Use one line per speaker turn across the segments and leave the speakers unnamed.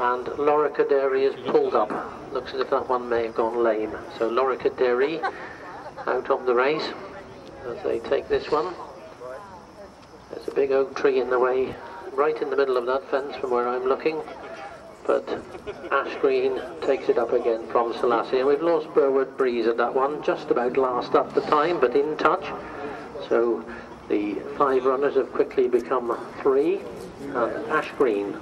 and Lorica Dairy is pulled up. Looks as if that one may have gone lame. So Lorica Dairy out of the race as they take this one. There's a big oak tree in the way, right in the middle of that fence from where I'm looking. But Ash Green takes it up again from Selassie. And we've lost Burwood Breeze at that one, just about last up the time, but in touch. So the five runners have quickly become three. And Ash Green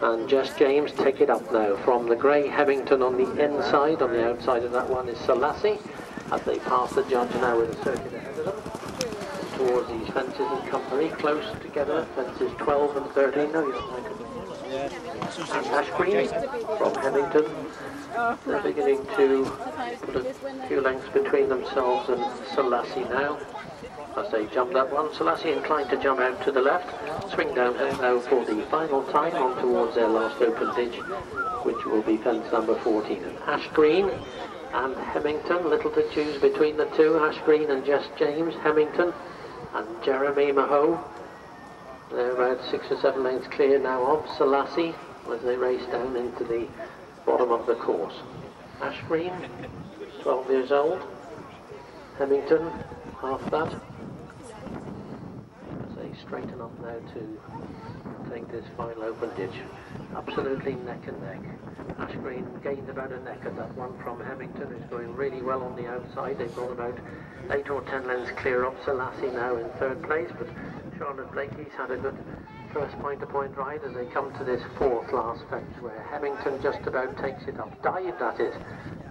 and Jess James take it up now from the grey Hemington on the inside. On the outside of that one is Selassie as they pass the judge now with a circuit ahead of them towards these fences and very close together. Fences 12 and 13. No, you don't them. And Ash Green from Hemington. They're beginning to put a few lengths between themselves and Selassie now. As they jump that one, Selassie inclined to jump out to the left. Swing down now for the final time on towards their last open ditch, which will be fence number 14. Ash Green and Hemington, little to choose between the two, Ash Green and Jess James, Hemington and Jeremy Mahot. They're about six or seven lengths clear now of Selassie as they race down into the bottom of the course. Ash Green, 12 years old, Hemington, half that. Straighten up now to take this final open ditch. Absolutely neck and neck. Ash Green gained about a neck at that one from Hemington, who's going really well on the outside. They've got about 8 or 10 lengths clear up Selassie now in third place, but Charlotte Blakey's had a good first point-to-point -point ride as they come to this fourth last fence where Hemington just about takes it up. Dived at it.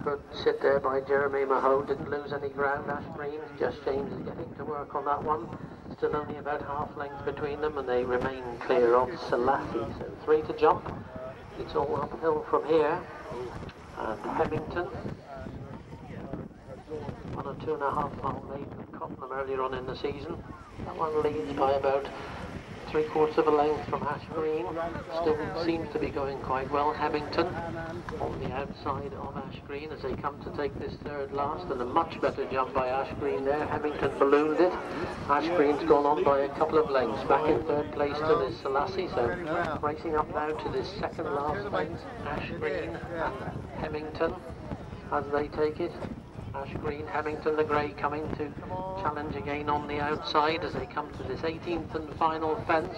Good sit there by Jeremy Mahot, didn't lose any ground. Ash Green, just James is getting to work on that one. Still only about half length between them and they remain clear of Selassie. So three to jump. It's all uphill from here. And Hemington, one or two and a half mile lead from Cottenham earlier on in the season. That one leads by about three quarters of a length from Ash Green. Still seems to be going quite well. Hemington on the outside of Ash Green as they come to take this third last and a much better jump by Ash Green there. Hemington ballooned it. Ash Green's gone on by a couple of lengths. Back in third place to this Selassie. So racing up now to this second last fence. Ash Green and Hemington as they take it. Ash Green, Hemington the Grey coming to challenge again on the outside as they come to this 18th and final fence.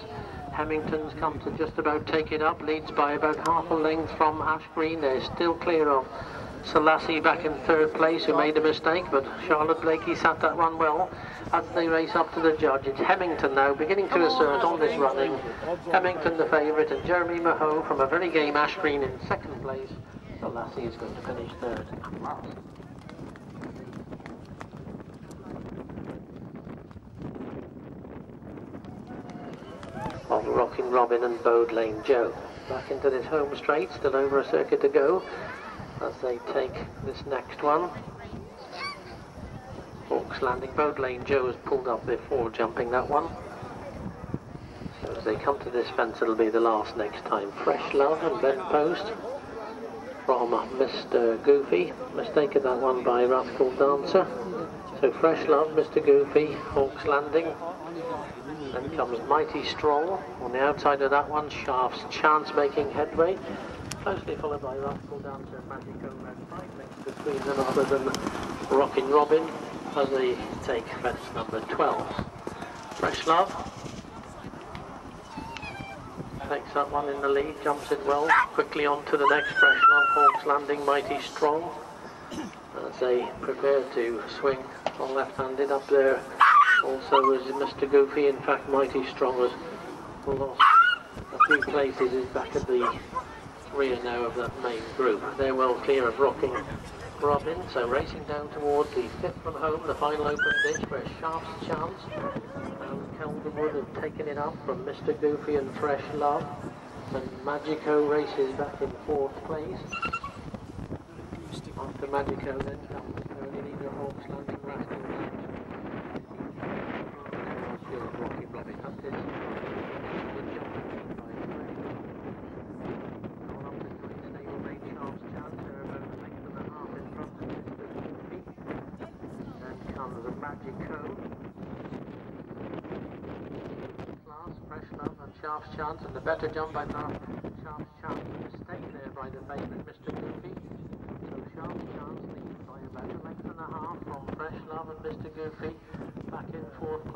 Hemington's come to just about take it up, leads by about half a length from Ash Green. They're still clear of Selassie back in third place who made a mistake, but Charlotte Blakey sat that one well as they race up to the judge. It's Hemington now beginning to assert on this running. Hemington the favourite and Jeremy Mahot from a very game Ash Green in second place. Selassie is going to finish third last. Of Rockin' Robin and Bode Lane Joe. Back into this home straight, still over a circuit to go as they take this next one. Hawks Landing, Bode Lane Joe has pulled up before jumping that one. So as they come to this fence it'll be the last next time. Fresh Love and Ben Post from Mr. Goofy. Mistake of that one by Rascal Dancer. So Fresh Love, Mr. Goofy, Hawks Landing, then comes Mighty Strong on the outside of that one. Shaft's Chance making headway. Closely followed by Rascal Dancer and Magic Red five lengths between them other than Rocking Robin as they take fence number 12. Fresh Love takes that one in the lead, jumps it well, quickly on to the next Fresh Love, Hawks Landing Mighty Strong as they prepare to swing on left-handed up there also was Mr. Goofy, in fact Mighty Strong has lost a few places, is back at the rear now of that main group. They're well clear of Rocking Robin, so racing down towards the fifth from home, the final open ditch for a Sharp's chance and Calderwood have taken it up from Mr. Goofy and Fresh Love. And Magico races back in fourth place. After Magico then comes Tony Leader Hawks Landing magic code. Class, fresh love and Sharp's chance and the better jump by now. Sharp's chance mistake. There by the favourite Mr. Goofy. So Sharp Chance leads by about a length and a half from Fresh Love and Mr. Goofy.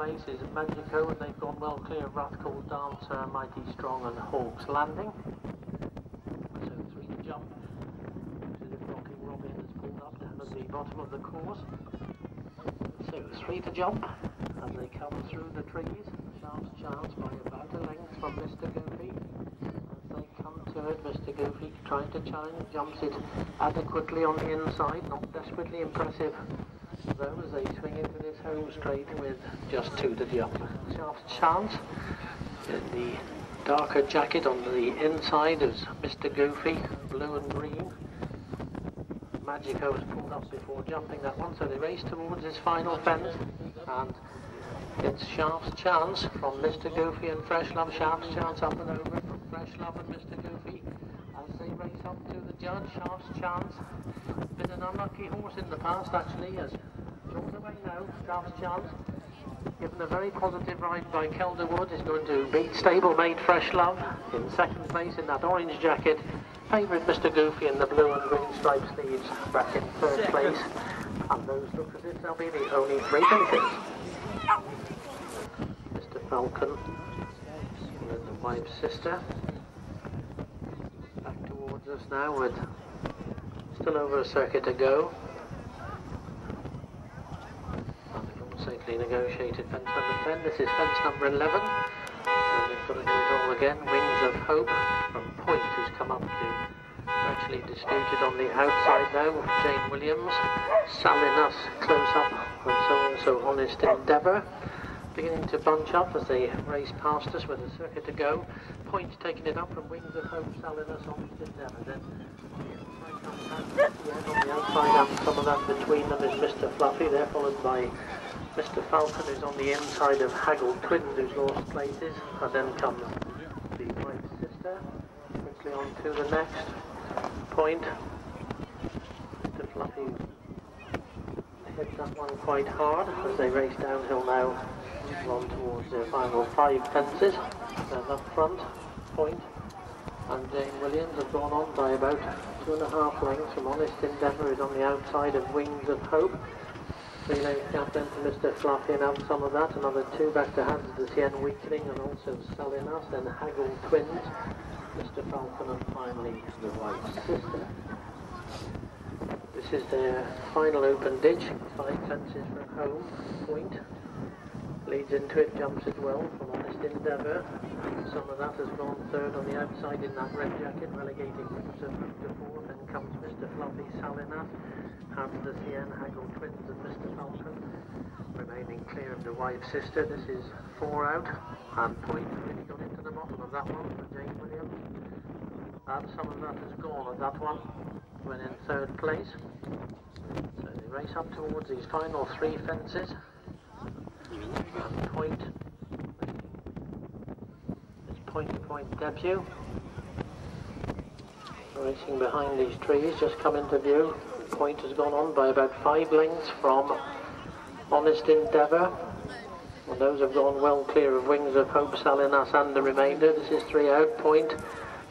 Back in fourth place is Magico and they've gone well clear of Rascal Dancer, Mighty Strong and Hawk's Landing. So three to jump. As if Rocking Robin has pulled up down at the bottom of the course. So three to jump as they come through the trees. Sharp's chance by about a length from Mr. Goofy. As they come to it, Mr. Goofy trying to challenge, jumps it adequately on the inside, not desperately impressive. Though as they swing into this home straight with just two to jump. Sharp's chance in the darker jacket on the inside is Mr. Goofy, blue and green. Magico was pulled up before jumping that one, so they race towards his final fence. And it's Shaft's chance from Mr. Goofy and Fresh Love. Shaft's chance up and over from Fresh Love and Mr. Goofy as they race up to the judge. Shaft's chance. Been an unlucky horse in the past, actually, has dropped away now. Sharp's chance. Given a very positive ride by Kelderwood, is going to beat stablemate Fresh Love in second place in that orange jacket. Favourite Mr. Goofy in the blue and green striped sleeves back in third place. And those look as if they'll be the only three finishers. Mr. Falcon and the wife's sister. Back towards us now with still over a circuit to go. Safely negotiated fence number 10. This is fence number 11. And we've got to do it all again. Wings of Hope from Point who's come up to actually disputed on the outside now with Jane Williams. Salinas close up and so Honest Endeavour. Beginning to bunch up as they race past us with a circuit to go. Point taking it up from Wings of Hope, Salinas, Honest Endeavour. Then on the outside and some of that between them is Mr. Fluffy. They're followed by Mr. Falcon is on the inside of Haggle Twins who's lost places and then comes the White sister quickly on to the next point Mr. Fluffy hits that one quite hard as they race downhill now on towards their final five fences then up front point. point and Jane Williams have gone on by about two and a half lengths from Honest Endeavour is on the outside of Wings of Hope Gap then to Mr. Fluffy out some of that. Another two back to Hans Sien weakening and also Salinas and Haggle twins. Mr. Falcon and finally the White Sister. This is their final open ditch. Five fences from home. Point. Leads into it, jumps it well from Honest Endeavour. Some of that has gone third on the outside in that red jacket, relegating of to fourth. Comes Mr. Fluffy Salinas. Hans de Sien, Haggle twins and Mr. Falcon remaining clear of the wife's sister. This is four out and point really got into the bottom of that one for Jane Williams. And some of that has gone at that one when in third place. So they race up towards these final three fences. And point this point to point debut. Racing behind these trees, just come into view point has gone on by about five lengths from Honest Endeavour. Well, those have gone well clear of Wings of Hope, Salinas and the remainder. This is three out point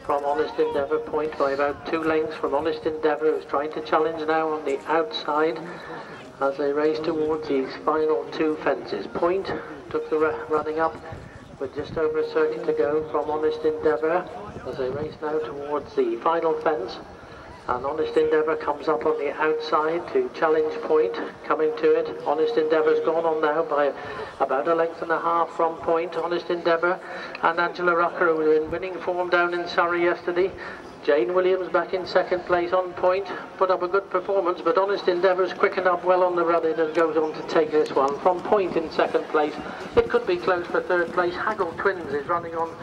from Honest Endeavour, point by about two lengths from Honest Endeavour, who's trying to challenge now on the outside as they race towards these final two fences. Point took the running up with just over a circuit to go from Honest Endeavour as they race now towards the final fence. And Honest Endeavour comes up on the outside to challenge point, coming to it. Honest Endeavour's gone on now by about a length and a half from point. Honest Endeavour and Angela Rucker, who were in winning form down in Surrey yesterday. Jane Williams back in second place on point, put up a good performance, but Honest Endeavour's quickened up well on the run in and goes on to take this one. From point in second place, it could be close for third place. Haggle Twins is running on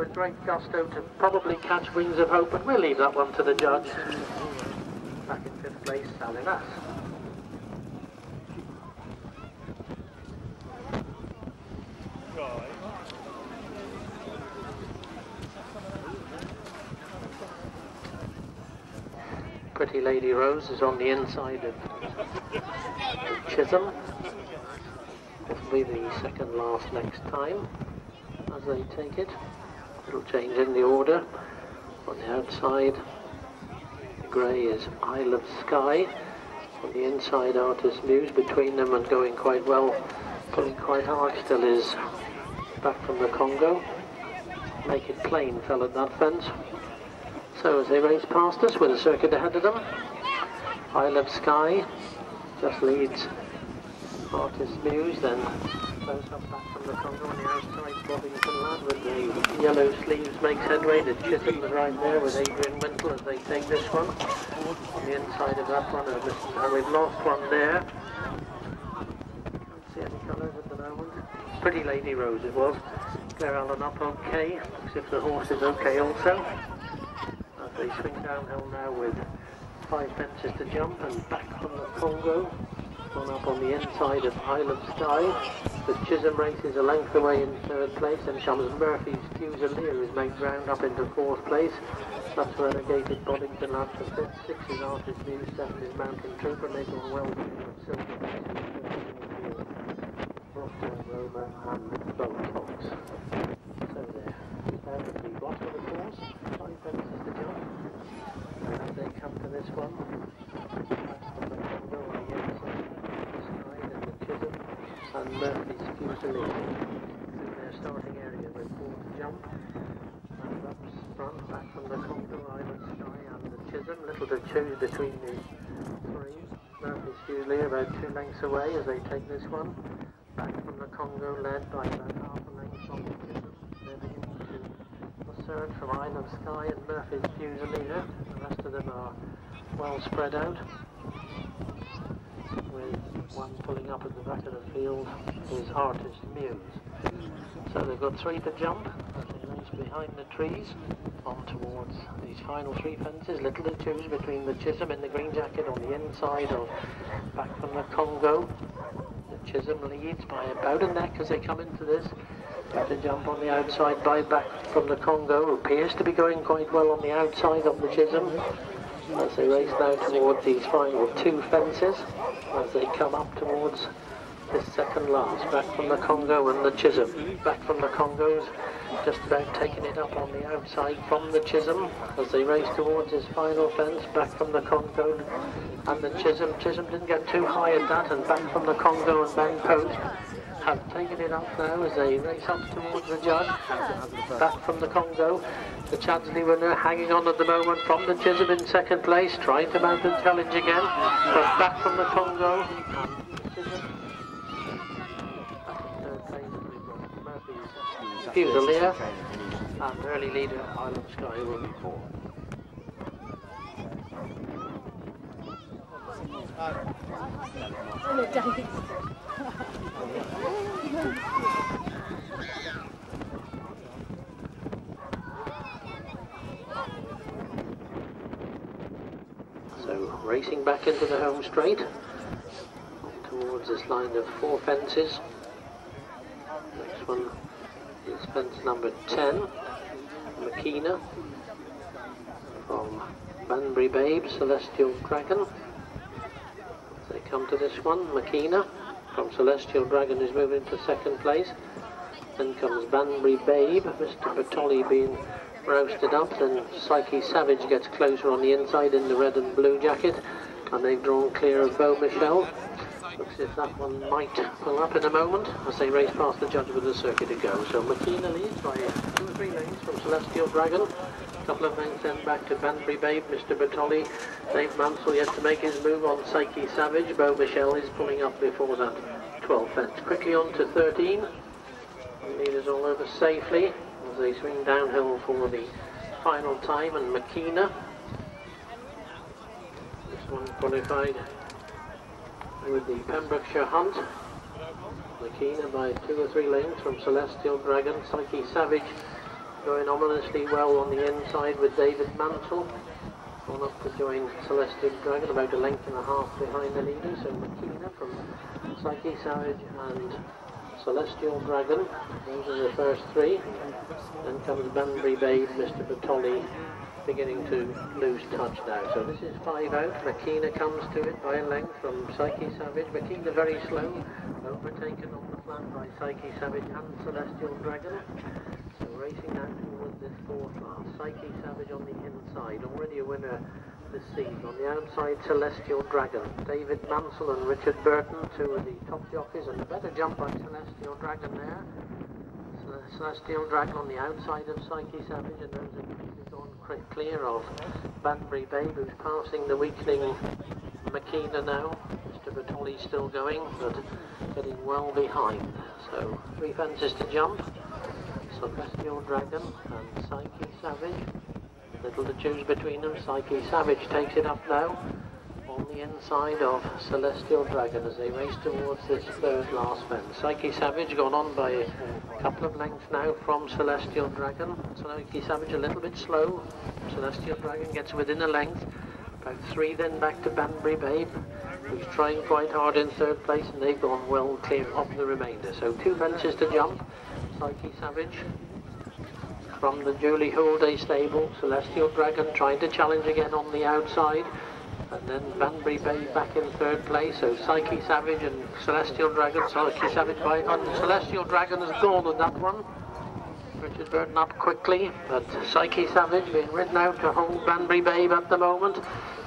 with great gusto to probably catch Wings of Hope, but we'll leave that one to the judge. Back in fifth place, Salinas. Pretty Lady Rose is on the inside of Chisholm. This will be the second last next time as they take it. It'll change in the order on the outside. grey is Isle of Skye. On the inside, Artist Muse between them and going quite well, pulling quite hard still is back from the Congo. Make it plain fell at that fence. So as they race past us with a circuit ahead of them, Isle of Skye just leads Artist Muse, then from the Congo on the yellow sleeves makes headway. The Chisholm's right there with Adrian Wintle as they take this one. On the inside of that one, uh, and we've lost one there. Can't see any colours at the moment. Pretty Lady Rose it was. Claire Allen up okay. Looks if the horse is okay also. As they swing downhill now with five fences to jump and back from the Congo. One up on the inside of of Skye. The Chisholm races a length away in third place and comes Murphy's Fusilier who's made round up into fourth place. That's relegated Boddington Lad for fifth. Six is Artist Muse, seven is Mountain Trooper, and they've gone well Silver Rothschild Roma and Botox. So there. Down to the bottom of the course. Five fences to jump. And they come to this one, that's from the Congo on the inside, Skye and the Chisholm and Murphy's Fusilier. In their starting area with to jump. And up front, back from the Congo Island Sky and the Chisholm. Little to choose between the three. Murphy's Fusilier about two lengths away as they take this one. Back from the Congo led by about half a length from the Chisholm. They're to discern from Island Sky and Murphy's Fusilier. The rest of them are well spread out with one pulling up at the back of the field is Artist Muse. So they've got three to jump behind the trees on towards these final three fences. Little to choose between the Chisholm in the green jacket on the inside or back from the Congo. The Chisholm leads by about a neck as they come into this. Got to jump on the outside by back from the Congo, who appears to be going quite well on the outside of the Chisholm as they race now towards these final two fences as they come up towards this second last. Back from the Congo and the Chisholm. Back from the Congos just about taking it up on the outside from the Chisholm as they race towards his final fence. Back from the Congo and the Chisholm. Chisholm didn't get too high at that and back from the Congo and Ben Post have taken it up now as they race up towards the judge. Back from the Congo, the Chaddesley winner hanging on at the moment from the Chisholm in second place, trying to mount and challenge again. But back from the Congo. Fusilier and early leader Island Skye will be four. So racing back into the home straight towards this line of four fences. Next one is fence number 10, Makina from Banbury Babe, Celestial Dragon. As they come to this one, Makina from Celestial Dragon is moving to second place. Then comes Banbury Babe, Mr. Bertolli being roasted up. Then Psyche Savage gets closer on the inside in the red and blue jacket. And they've drawn clear of Beau Michel. Looks as if that one might pull up in a moment as they race past the judge with the circuit to go. So Makina leads by two or three lengths from Celestial Dragon. A couple of lengths then back to Banbury Babe, Mr. Bertolli. Dave Mansell yet to make his move on Psyche Savage. Beau Michel is pulling up before that 12 fence. Quickly on to 13. Leaders all over safely they swing downhill for the final time and Makina. This one qualified with the Pembrokeshire Hunt. Makina by two or three lengths from Celestial Dragon. Psyche Savage going ominously well on the inside with David Mansell. Gone up to join Celestial Dragon, about a length and a half behind the leader. So Makina from Psyche Savage and Celestial Dragon. Those are the first three. Then comes Banbury Babe, Mr. Bertolli beginning to lose touch now. So this is five out. Makina comes to it by a length from Psyche Savage. Makina very slow, overtaken on the flat by Psyche Savage and Celestial Dragon. So racing out towards this fourth last. Psyche Savage on the inside, already a winner this season. On the outside, Celestial Dragon. David Mansell and Richard Burton, two of the top jockeys, and a better jump by Celestial Dragon there. Celestial Dragon on the outside of Psyche Savage, and those are gone clear of Banbury Babe, who's passing the weakening Makina now. Mr. Bertolli's still going, but getting well behind. So three fences to jump. Celestial Dragon and Psyche Savage. Little to choose between them. Psyche Savage takes it up now on the inside of Celestial Dragon as they race towards this third last fence. Psyche Savage gone on by a couple of lengths now from Celestial Dragon. Psyche Savage a little bit slow. Celestial Dragon gets within a length. About three then back to Banbury Babe who's trying quite hard in third place and they've gone well clear of the remainder. So two fences to jump. Psyche Savage from the Julie Houlday stable. Celestial Dragon trying to challenge again on the outside. And then Banbury Babe back in third place. So Psyche Savage and Celestial Dragon. Psyche Savage by on. Celestial Dragon has gone on that one. Richard Burton up quickly, but Psyche Savage being ridden out to hold Banbury Babe at the moment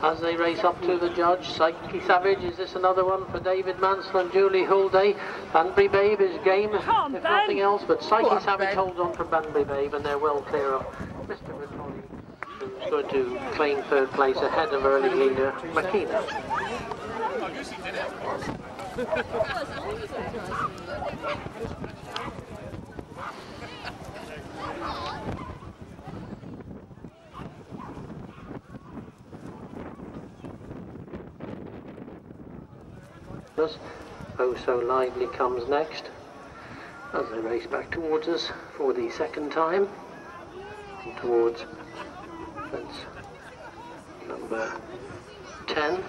as they race up to the judge. Psyche Savage, is this another one for David Mansell and Julie Houlday? Banbury Babe is game, on, if ben. nothing else, but Psyche on, Savage ben. holds on for Banbury Babe and they're well clear of Mr. Bertolli, who's going to claim third place ahead of early leader Makina. Oh So Lively comes next. As they race back towards us for the second time. And towards fence number 10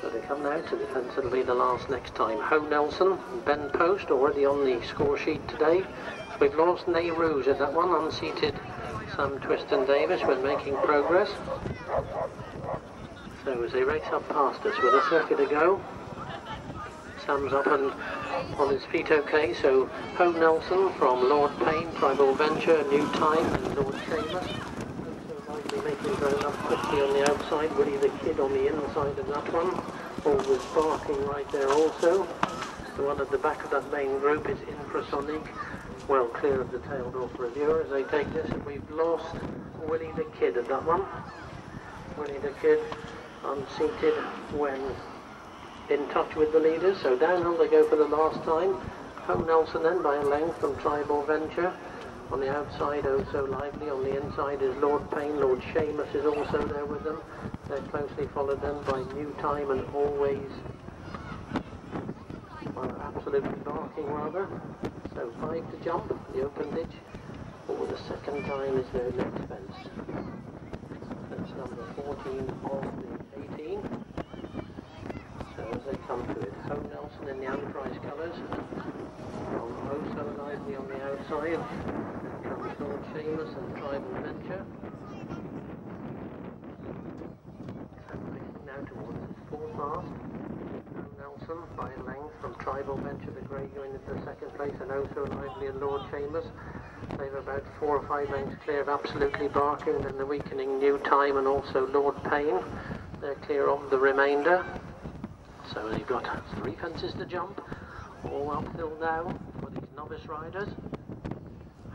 so they come now to the fence. That'll be the last next time. Ho Nelson Ben Post already on the score sheet today. We've lost Ney Rouge at that one. Unseated Sam Twiston-Davies when making progress so as they race up past us with a circuit to go, Sam's up and on his feet okay, so Home Nelson from Lord Payne, Tribal Venture, New Time and Lord Seamus. So nicely making ground up quickly on the outside, Willie the Kid on the inside of that one. Always barking right there also. The one at the back of that main group is Infrasonic, well clear of the tailed off reviewer as they take this and we've lost Willie the Kid at that one. Willie the Kid unseated when in touch with the leaders. So downhill they go for the last time. Home Nelson then by a length from Tribal Venture. On the outside, oh so lively. On the inside is Lord Payne. Lord Seamus is also there with them. They're closely followed then by New Time and Always. Well, absolutely barking rather. So five to jump, the open ditch. For the second time is next fence. That's number 14 of the 18. So as they come to it, Home Nelson the Enterprise colours, Oh So Lively on the outside, comes Lord Seamus and Tribal Venture. now towards its full mast. Nelson by length from Tribal Venture, the grey going the second place, and oh, also Lively and Lord Seamus. They've about four or five lengths clear of absolutely barking, then the weakening new time and also Lord Payne. They're clear of the remainder. So they've got three fences to jump, all uphill now for these novice riders.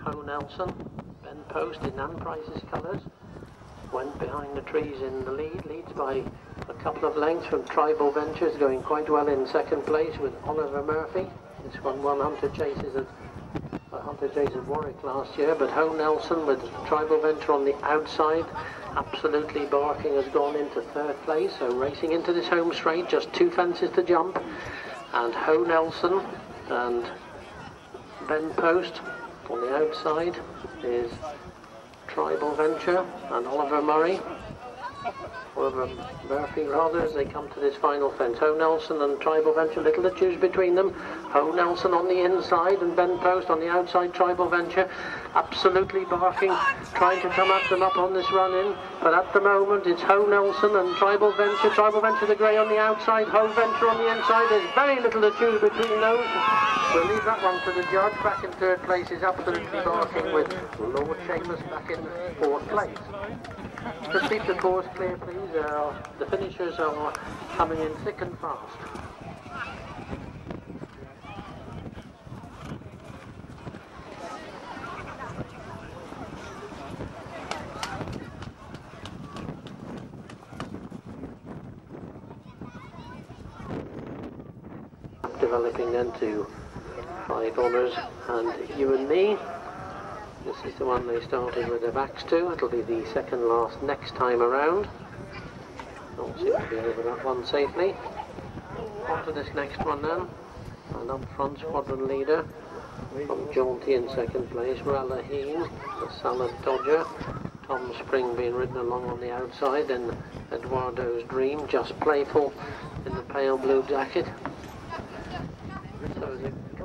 Ho Nelson, Ben Post in Nan Price's colours, went behind the trees in the lead, leads by a couple of lengths from Tribal Ventures, going quite well in second place with Oliver Murphy. This one won Hunter Chases at uh, Hunter Chase at Warwick last year, but Ho Nelson with Tribal Venture on the outside absolutely barking has gone into third place so racing into this home straight just two fences to jump. And Ho Nelson and Ben Post on the outside is Tribal Venture and Oliver Murray. Oliver Murphy rather as they come to this final fence. Ho Nelson and Tribal Venture little to choose between them. Ho Nelson on the inside and Ben Post on the outside. Tribal Venture absolutely barking, trying to come at them up on this run in. But at the moment, it's Ho Nelson and Tribal Venture. Tribal Venture, the grey on the outside, Ho Venture on the inside. There's very little to choose between those. We'll leave that one to the judge. Back in third place is absolutely barking with Lord Chambers back in fourth place. Just keep the course clear, please. Uh, the finishers are coming in thick and fast. Developing then to five honours and you and me. This is the one they started with their backs to. It'll be the second last next time around. All seem to be over that one safely. On to this next one then. And up front, squadron leader from Jaunty in second place, Ralaheen, the Salad Dodger. Tom Spring being ridden along on the outside, then Eduardo's Dream, just playful in the pale blue jacket.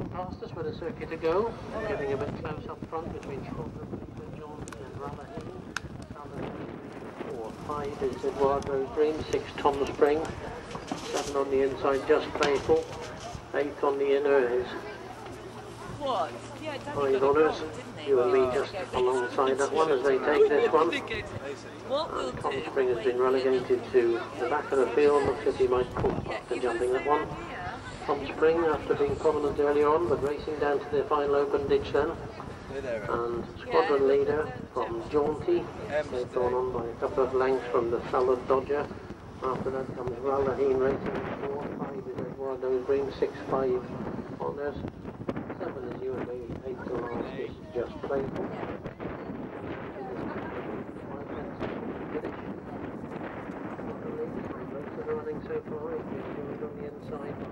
So as they come past us with a circuit to go, getting a bit close up front between Leader Jaunty and Ralaheen. Four, five is Eduardo's Dream, six Tom Spring, seven on the inside, just playful, eight on the inner is
What? Yeah, Danny
Five
got it
honours.
wrong, didn't he?
You and me just alongside that one as they take this one. And Tom Spring has been relegated to the back of the field. Looks as he might pull after jumping that one. Tom Spring, after being prominent earlier on, but racing down to the final open ditch then. And squadron leader from Jaunty. They've gone on by a couple of lengths from the Salad Dodger. After that comes Ralaheen racing four, five is Eduardo's Dream, six, five honours. Seven is you eight to last is just playful. Running so far, it's been joined on the inside by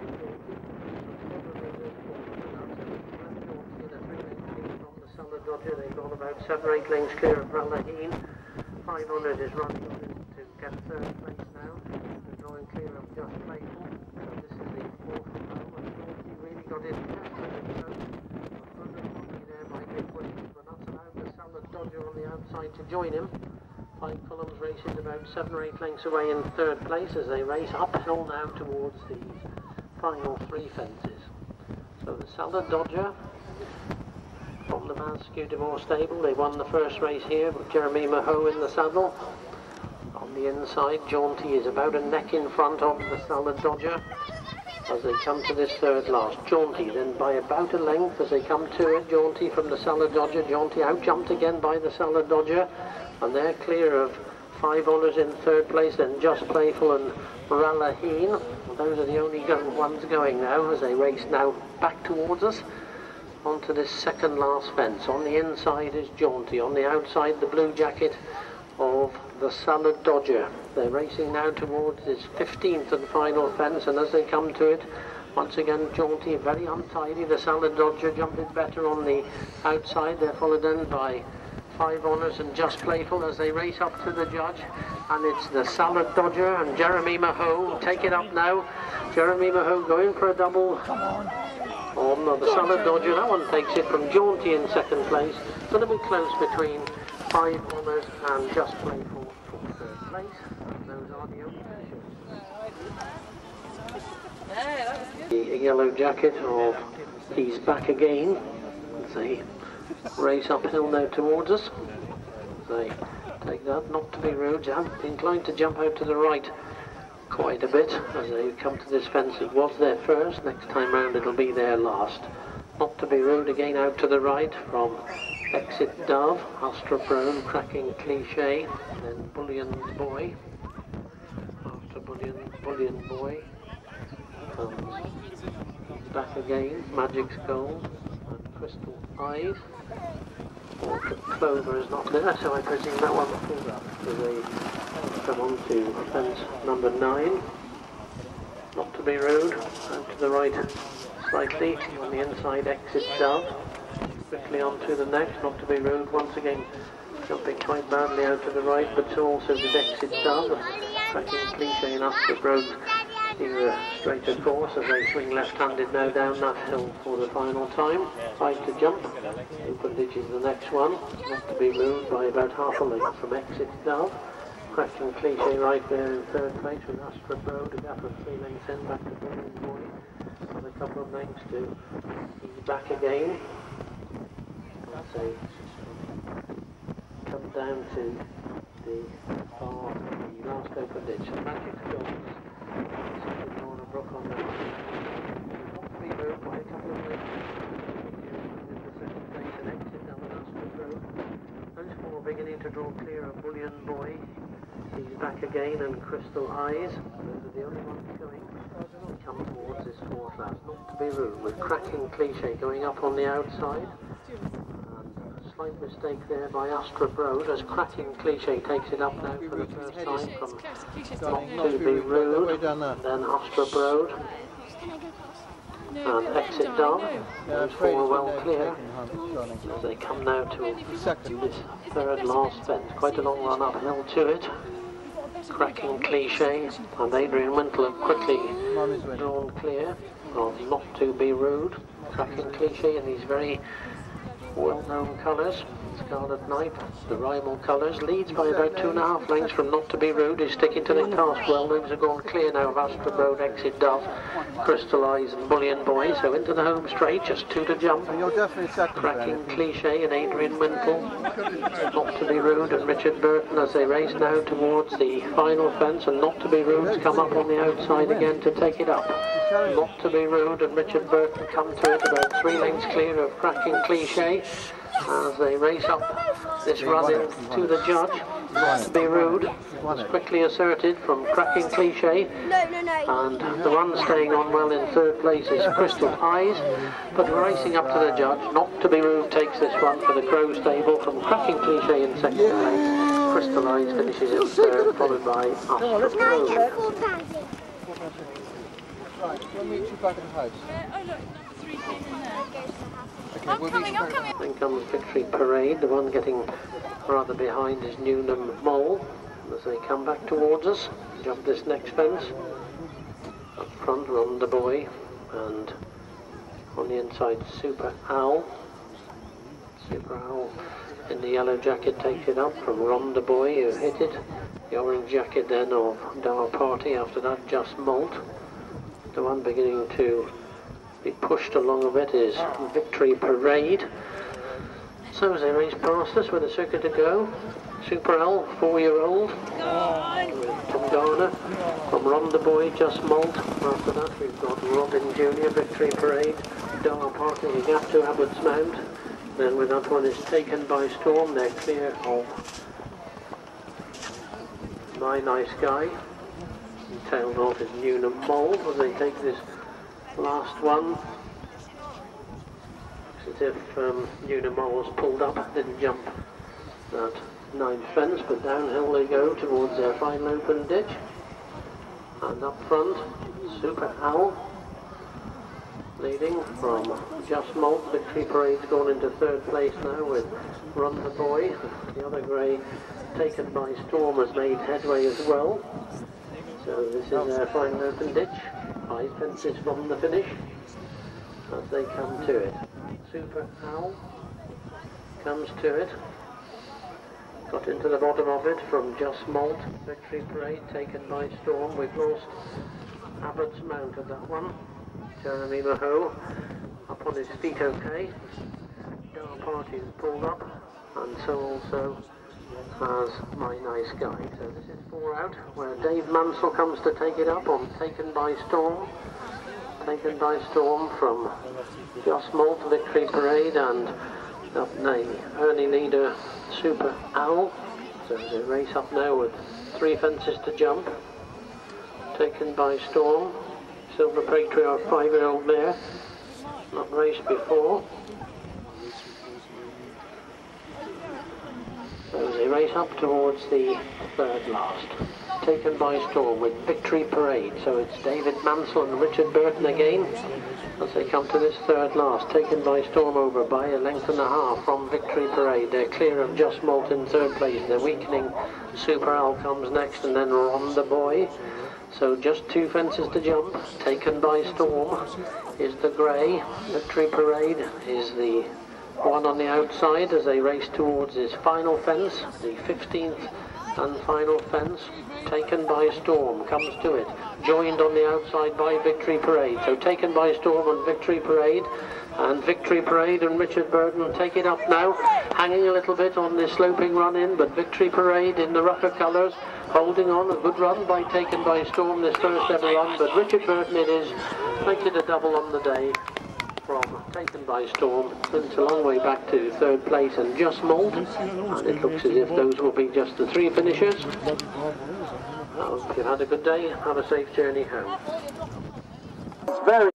from They've gone about seven or eight lengths clear of Ralaheen. 500 is running on to get third place now. They're drawing clear of Just Playful. So this is the fourth row. And Dorothy really got in there by midway, but that's the Salad Dodger on the outside to join him. Five columns races about seven or eight lengths away in third place as they race uphill now towards these final three fences. So the Salad Dodger the Maskew Demore stable. They won the first race here with Jeremy Mahot in the saddle. On the inside, Jaunty is about a neck in front of the Salad Dodger as they come to this third last. Jaunty then by about a length as they come to it. Jaunty from the Salad Dodger. Jaunty out jumped again by the Salad Dodger and they're clear of five honours in third place then Just Playful and Ralaheen. Those are the only go ones going now as they race now back towards us onto this second last fence. On the inside is Jaunty, on the outside the blue jacket of the Salad Dodger. They're racing now towards this 15th and final fence and as they come to it, once again Jaunty very untidy, the Salad Dodger jumping better on the outside. They're followed in by Five Honours and Just Playful as they race up to the judge. And it's the Salad Dodger and Jeremy Mahot take it up now. Jeremy Mahot going for a double Come on the Salad Dodger. That one takes it from Jaunty in second place. Going to be close between Five Honours and Just Playful for third place. Those are the only
good.
The yellow jacket of He's Back Again. They race uphill now towards us. They take that, not to be rude, jump, inclined to jump out to the right quite a bit as they come to this fence. It was there first, next time round it'll be there last. Not to be rude again out to the right from Exit Dove, Astra Cracking Cliche, then Bullion Boy. After Bullion, Bullion Boy comes back again, Magic's Gold and Crystal Eyes. Clover is not there, so I presume that one pulled up come on to fence number nine. Not to be rude, out to the right slightly, on the inside exit Dove. Quickly onto the next, not to be rude, once again jumping quite badly out to the right, but so also did exit Dove. Cracking cliche enough to Road steer a straighter course as they swing left-handed now down that hill for the final time. Five to jump. Open ditch is the next one. Not to be moved by about half a length from exit Dove. Cracking cliche right there in third place with Astra Road, a gap of three lengths in back to Golden Boy. And a couple of lengths to he's back again. Let's say come down to the bar, the last open ditch. Magic Dogs. Beginning to draw clear of Bullion Boy. He's back again and Crystal Eyes. Those are the only ones going. Come towards this fourth last. Not to be rude with cracking cliche going up on the outside. And mistake there by Astra Road as cracking cliche takes it up now for the first time from not to be rude. Then Astra Road. And exit down. Those four are well clear. As they come now to this third last fence. Quite a long run uphill to it. Cracking cliche and Adrian Wintle have quickly drawn clear. Of not to be rude. Cracking cliche in these very well-known colours. Scarlet Knight, the rival colours, leads by about two and a half lengths from Not to Be Rude, is sticking to the cast well. Moves are gone clear now of Astra Road, Exit Dove, Crystal Eyes and Bullion Boy. So into the home straight, just two to jump.
You're definitely second.
Cracking Cliche and Adrian Wintle, Not to Be Rude and Richard Burton as they race now towards the final fence and Not to Be Rude's come up on the outside again to take it up. Not to Be Rude and Richard Burton come to it about three lengths clear of Cracking Cliche as they race up this run in to the judge. Not to be rude, was quickly asserted from cracking cliche,
No, no, no.
and the one staying on well in third place is Crystal Eyes, but racing up to the judge. Not to be rude takes this one for the Crow stable from cracking cliche in second place. Crystal Eyes finishes in third, followed by Astra Road.
Nine four pounds.
Right, we'll meet you back at the house.
Oh, look, number three came in there.
Okay,
I'm
we'll
coming, I'm coming.
Then comes Victory Parade, the one getting rather behind is Newnham Mole. As they come back towards us, jump this next fence. Up front, Ronda Boy, and on the inside, Super Owl. Super Owl in the yellow jacket takes it up from Ronda Boy, who hit it. The orange jacket then of Dar Party, after that, Just Malt. The one beginning to be pushed along a bit is Victory Parade. So as they race past us with a circuit to go, Super Owl, four-year-old, Tom Garner, from Ronda Boy, Just Malt. After that we've got Robin Jr., Victory Parade, Dar Party, a gap to Abbott's Mount. Then when that one is taken by storm, they're clear of My Nice Guy. Tailed off is Newnham Mole as they take this last one. Looks as if um, was pulled up, didn't jump that ninth fence, but downhill they go towards their final open ditch. And up front, Super Owl leading from Just Malt. Victory Parade's gone into third place now with Ronda Boy. The other grey taken by Storm has made headway as well. So this is their final open ditch. Five fences from the finish as they come to it. Super Owl comes to it. Got into the bottom of it from Just Malt. Victory Parade taken by Storm. We've lost Abbott's Mount at that one. Jeremy Mahot up on his feet okay. Dar Party is pulled up and so also has My Nice Guy. So this is four out where Dave Mansell comes to take it up on Taken by Storm. Taken by Storm from Just Malt Victory Parade and up the early leader Super Owl. So there's a race up now with three fences to jump. Taken by Storm. Silver Patriarch five-year-old mare. Not raced before. So they race up towards the third last. Taken by storm with Victory Parade. So it's David Mansell and Richard Burton again. as they come to this third last, taken by Storm over by a length and a half from Victory Parade. They're clear of Just Malt in third place. They're weakening. Super Owl comes next and then Ronda Boy. So just two fences to jump. Taken by Storm is the grey. Victory Parade is the one on the outside as they race towards his final fence, the 15th and final fence, taken by Storm, comes to it, joined on the outside by Victory Parade. So taken by Storm and Victory Parade, and Victory Parade and Richard Burton take it up now, hanging a little bit on the sloping run in, but Victory Parade in the rougher colours, holding on, a good run by taken by Storm this first ever run, but Richard Burton it is, it a double on the day from taken by storm. It's a long way back to third place and just mould. And it looks as if those will be just the three finishers. Well, if you've had a good day, have a safe journey home.
It's very